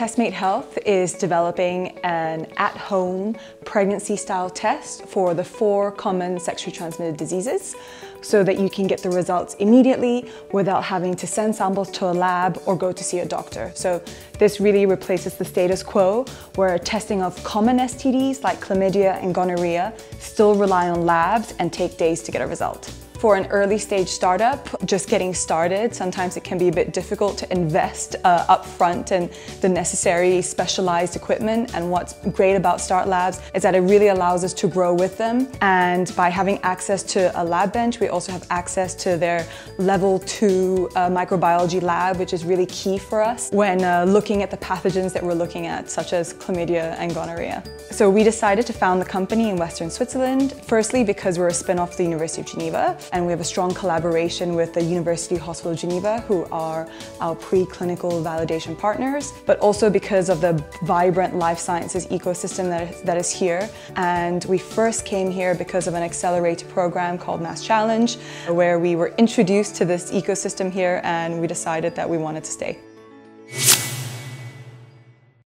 Testmate Health is developing an at-home pregnancy-style test for the four common sexually transmitted diseases so that you can get the results immediately without having to send samples to a lab or go to see a doctor. So this really replaces the status quo where testing of common STDs like chlamydia and gonorrhea still rely on labs and take days to get a result. For an early stage startup, just getting started, sometimes it can be a bit difficult to invest uh, upfront in the necessary specialized equipment. And what's great about StartLabs is that it really allows us to grow with them. And by having access to a lab bench, we also have access to their level two uh, microbiology lab, which is really key for us when uh, looking at the pathogens that we're looking at, such as chlamydia and gonorrhea. So we decided to found the company in Western Switzerland, firstly because we're a spin-off of the University of Geneva, and we have a strong collaboration with the University Hospital Geneva, who are our preclinical validation partners, but also because of the vibrant life sciences ecosystem that is, that is here. And we first came here because of an accelerator program called MassChallenge, where we were introduced to this ecosystem here and we decided that we wanted to stay.